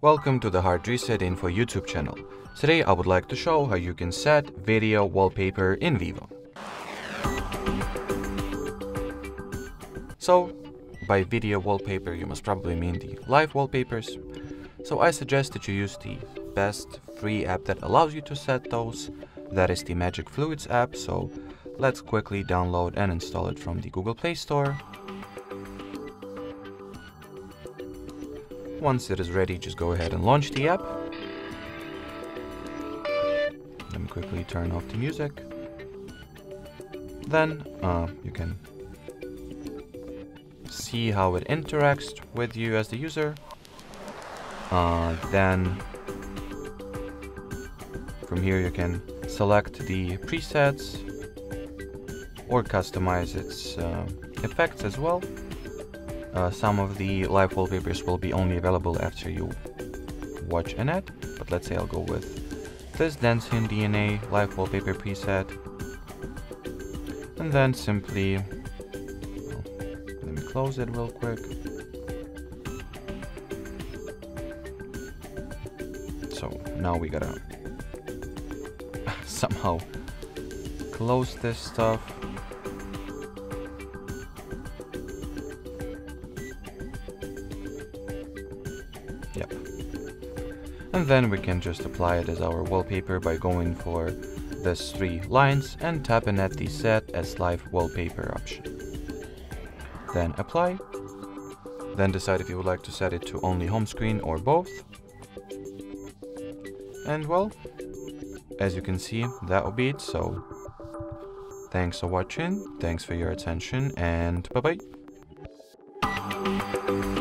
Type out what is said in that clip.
Welcome to the Hard Reset Info YouTube channel. Today I would like to show how you can set video wallpaper in Vivo. So, by video wallpaper you must probably mean the live wallpapers. So I suggest that you use the best free app that allows you to set those. That is the Magic Fluids app, so let's quickly download and install it from the Google Play Store. Once it is ready, just go ahead and launch the app. Let me quickly turn off the music. Then uh, you can see how it interacts with you as the user. Uh, then from here you can select the presets or customize its uh, effects as well. Uh, some of the live wallpapers will be only available after you watch an ad, but let's say I'll go with this Dancing DNA live wallpaper preset. And then simply, well, let me close it real quick. So now we gotta somehow close this stuff. Yep. And then we can just apply it as our wallpaper by going for these three lines and tapping at the set as live wallpaper option. Then apply. Then decide if you would like to set it to only home screen or both. And well, as you can see, that will be it. So thanks for watching, thanks for your attention, and bye bye.